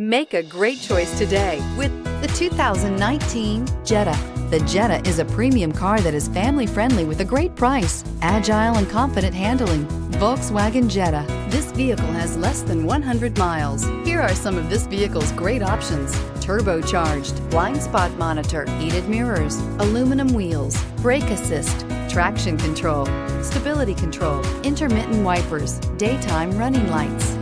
Make a great choice today with the 2019 Jetta. The Jetta is a premium car that is family friendly with a great price, agile and confident handling. Volkswagen Jetta. This vehicle has less than 100 miles. Here are some of this vehicle's great options. Turbocharged, blind spot monitor, heated mirrors, aluminum wheels, brake assist, traction control, stability control, intermittent wipers, daytime running lights,